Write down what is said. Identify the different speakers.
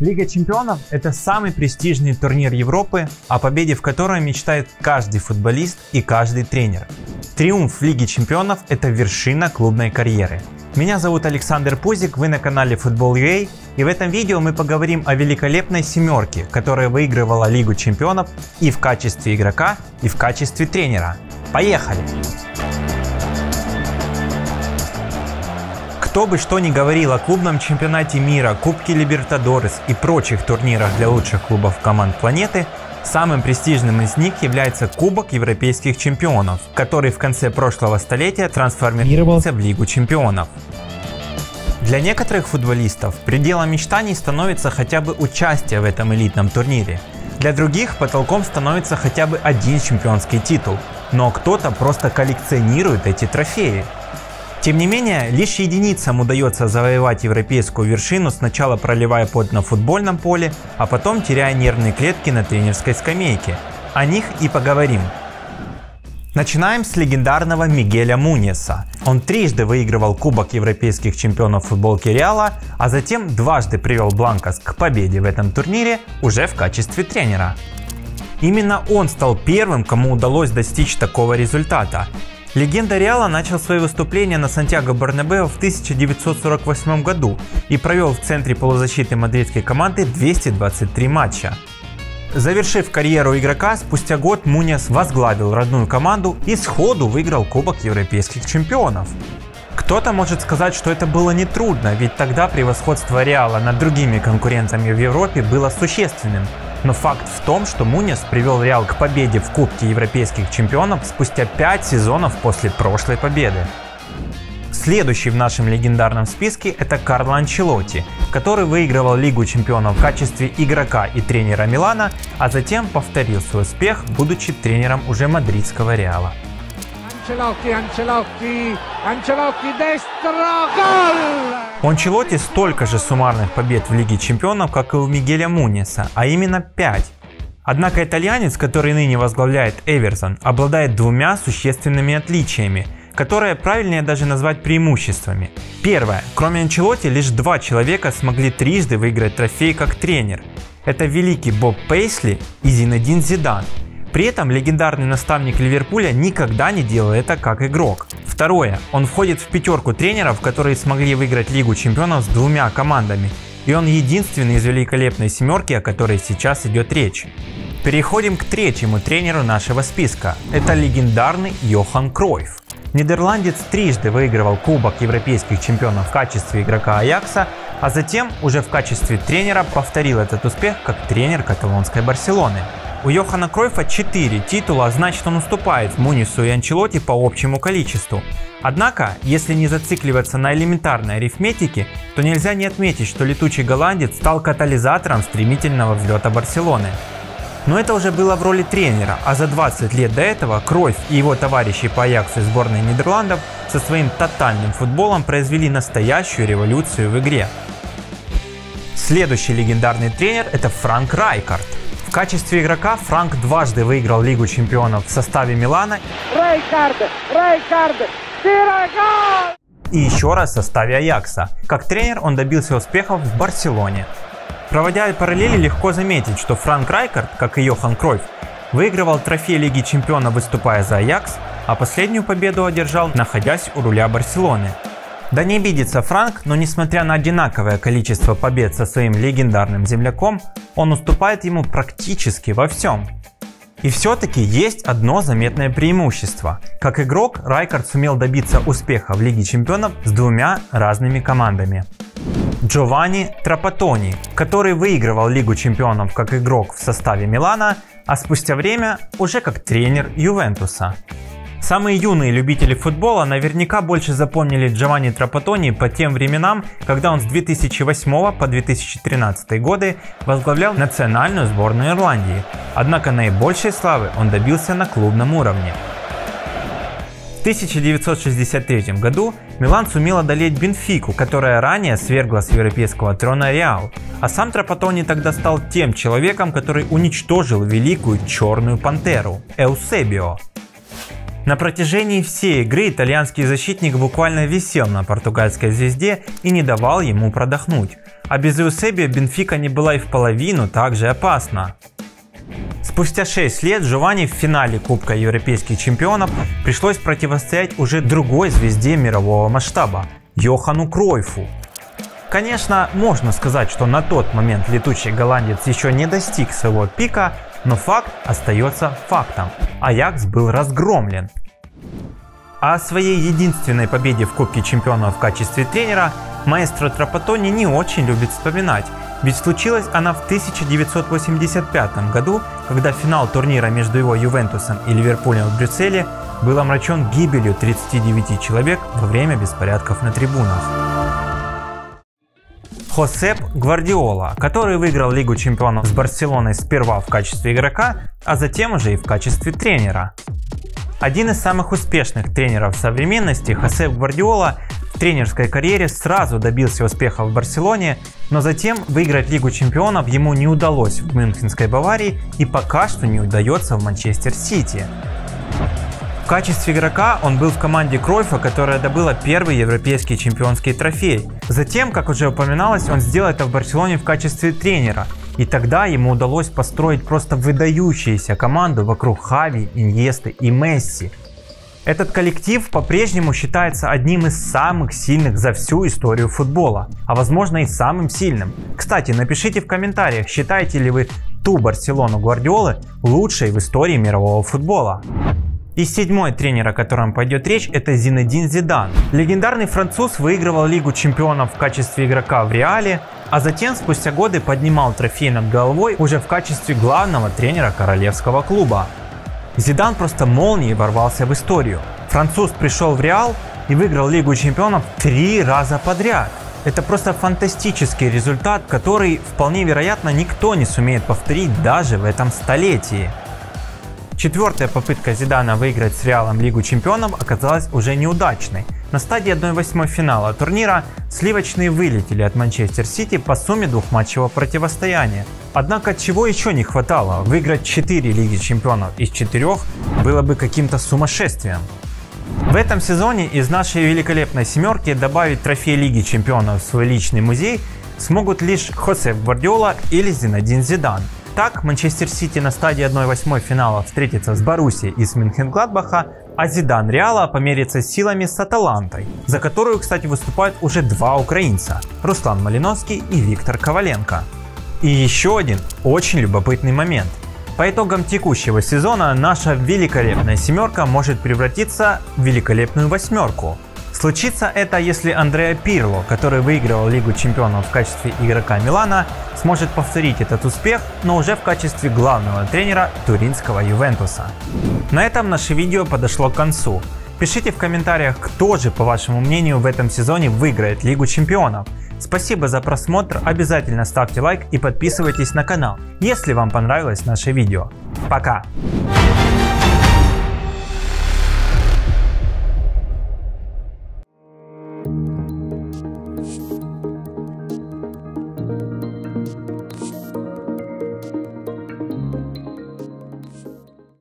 Speaker 1: Лига чемпионов – это самый престижный турнир Европы, о победе в котором мечтает каждый футболист и каждый тренер. Триумф в Лиге чемпионов – это вершина клубной карьеры. Меня зовут Александр Пузик, вы на канале Football.ua и в этом видео мы поговорим о великолепной семерке, которая выигрывала Лигу чемпионов и в качестве игрока, и в качестве тренера. Поехали! Кто бы что ни говорил о клубном чемпионате мира, Кубке Либертадорес и прочих турнирах для лучших клубов команд планеты, самым престижным из них является Кубок Европейских чемпионов, который в конце прошлого столетия трансформировался в Лигу чемпионов. Для некоторых футболистов пределом мечтаний становится хотя бы участие в этом элитном турнире. Для других потолком становится хотя бы один чемпионский титул, но кто-то просто коллекционирует эти трофеи – тем не менее, лишь единицам удается завоевать европейскую вершину, сначала проливая пот на футбольном поле, а потом теряя нервные клетки на тренерской скамейке. О них и поговорим. Начинаем с легендарного Мигеля Мунеса. Он трижды выигрывал Кубок европейских чемпионов футболки Реала, а затем дважды привел Бланкас к победе в этом турнире уже в качестве тренера. Именно он стал первым, кому удалось достичь такого результата. Легенда Реала начал свои выступления на Сантьяго Барнабео в 1948 году и провел в центре полузащиты мадридской команды 223 матча. Завершив карьеру игрока, спустя год Муньяс возглавил родную команду и сходу выиграл Кубок Европейских чемпионов. Кто-то может сказать, что это было нетрудно, ведь тогда превосходство Реала над другими конкурентами в Европе было существенным, но факт в том, что Мунис привел Реал к победе в Кубке Европейских чемпионов спустя 5 сезонов после прошлой победы. Следующий в нашем легендарном списке это Карло Анчелотти, который выигрывал Лигу чемпионов в качестве игрока и тренера Милана, а затем повторил свой успех, будучи тренером уже мадридского Реала. Анчелотти, Анчелотти, Анчелотти, дестро, гол! У Анчелотти столько же суммарных побед в Лиге Чемпионов, как и у Мигеля Муниса, а именно 5. Однако итальянец, который ныне возглавляет Эверсон, обладает двумя существенными отличиями, которые правильнее даже назвать преимуществами. Первое. Кроме Анчелотти, лишь два человека смогли трижды выиграть трофей как тренер. Это великий Боб Пейсли и Зинедин Зидан – при этом легендарный наставник Ливерпуля никогда не делал это как игрок. Второе. Он входит в пятерку тренеров, которые смогли выиграть Лигу чемпионов с двумя командами. И он единственный из великолепной семерки, о которой сейчас идет речь. Переходим к третьему тренеру нашего списка. Это легендарный Йохан Кройф. Нидерландец трижды выигрывал Кубок Европейских чемпионов в качестве игрока Аякса, а затем уже в качестве тренера повторил этот успех как тренер каталонской Барселоны. У Йохана Кройфа 4 титула, значит он уступает Мунису и Анчелоти по общему количеству. Однако, если не зацикливаться на элементарной арифметике, то нельзя не отметить, что летучий голландец стал катализатором стремительного взлета Барселоны. Но это уже было в роли тренера, а за 20 лет до этого Кройф и его товарищи по Аяксу сборной Нидерландов со своим тотальным футболом произвели настоящую революцию в игре. Следующий легендарный тренер это Франк Райкард. В качестве игрока Франк дважды выиграл Лигу чемпионов в составе Милана Рейкард, Рейкард, и еще раз в составе Аякса. Как тренер он добился успехов в Барселоне. Проводя параллели, легко заметить, что Франк Райкард, как и Йохан Кройф, выигрывал трофей Лиги Чемпионов выступая за Аякс, а последнюю победу одержал, находясь у руля Барселоны. Да не обидится Франк, но несмотря на одинаковое количество побед со своим легендарным земляком, он уступает ему практически во всем. И все-таки есть одно заметное преимущество. Как игрок, Райкард сумел добиться успеха в Лиге Чемпионов с двумя разными командами. Джованни Трапатони, который выигрывал Лигу Чемпионов как игрок в составе Милана, а спустя время уже как тренер Ювентуса. Самые юные любители футбола наверняка больше запомнили Джованни Трапатони по тем временам, когда он с 2008 по 2013 годы возглавлял национальную сборную Ирландии. Однако наибольшей славы он добился на клубном уровне. В 1963 году Милан сумел одолеть Бенфику, которая ранее свергла с европейского трона Реал. А сам Трапатони тогда стал тем человеком, который уничтожил великую черную пантеру – Эусебио. На протяжении всей игры итальянский защитник буквально висел на португальской звезде и не давал ему продохнуть. А без Эусебио Бенфика не была и в половину так же опасна. Спустя 6 лет Жовани в финале Кубка Европейских чемпионов пришлось противостоять уже другой звезде мирового масштаба – Йохану Кройфу. Конечно, можно сказать, что на тот момент летучий голландец еще не достиг своего пика, но факт остается фактом. Аякс был разгромлен. А о своей единственной победе в Кубке Чемпионов в качестве тренера маэстро Трапатони не очень любит вспоминать, ведь случилась она в 1985 году, когда финал турнира между его Ювентусом и Ливерпулем в Брюсселе был омрачен гибелью 39 человек во время беспорядков на трибунах. Хосеп Гвардиола, который выиграл Лигу чемпионов с Барселоной сперва в качестве игрока, а затем уже и в качестве тренера. Один из самых успешных тренеров современности, Хосеп Гвардиола, в тренерской карьере сразу добился успеха в Барселоне, но затем выиграть Лигу чемпионов ему не удалось в Мюнхенской Баварии и пока что не удается в Манчестер Сити. В качестве игрока он был в команде Кройфа, которая добыла первый европейский чемпионский трофей. Затем, как уже упоминалось, он сделал это в Барселоне в качестве тренера. И тогда ему удалось построить просто выдающуюся команду вокруг Хави, Иньесты и Месси. Этот коллектив по-прежнему считается одним из самых сильных за всю историю футбола, а возможно и самым сильным. Кстати, напишите в комментариях, считаете ли вы ту Барселону Гвардиолы лучшей в истории мирового футбола. И седьмой тренер, о котором пойдет речь, это Зинедин Зидан. Легендарный француз выигрывал Лигу чемпионов в качестве игрока в Реале, а затем спустя годы поднимал трофей над головой уже в качестве главного тренера королевского клуба. Зидан просто молнией ворвался в историю. Француз пришел в Реал и выиграл Лигу чемпионов три раза подряд. Это просто фантастический результат, который вполне вероятно никто не сумеет повторить даже в этом столетии. Четвертая попытка Зидана выиграть с Реалом Лигу Чемпионов оказалась уже неудачной. На стадии 1-8 финала турнира сливочные вылетели от Манчестер Сити по сумме двухматчевого противостояния. Однако чего еще не хватало? Выиграть 4 Лиги Чемпионов из 4 было бы каким-то сумасшествием. В этом сезоне из нашей великолепной семерки добавить трофей Лиги Чемпионов в свой личный музей смогут лишь Хосеп Гвардиола или Зинадин Зидан – так, Манчестер Сити на стадии 1-8 финала встретится с Боруссией из Мюнхенгладбаха, а Зидан Реала померится силами с Аталантой, за которую, кстати, выступают уже два украинца – Руслан Малиновский и Виктор Коваленко. И еще один очень любопытный момент. По итогам текущего сезона наша великолепная семерка может превратиться в великолепную восьмерку – Случится это, если Андреа Пирло, который выигрывал Лигу Чемпионов в качестве игрока Милана, сможет повторить этот успех, но уже в качестве главного тренера туринского Ювентуса. На этом наше видео подошло к концу. Пишите в комментариях, кто же, по вашему мнению, в этом сезоне выиграет Лигу Чемпионов. Спасибо за просмотр, обязательно ставьте лайк и подписывайтесь на канал, если вам понравилось наше видео. Пока!